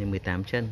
này 18 chân.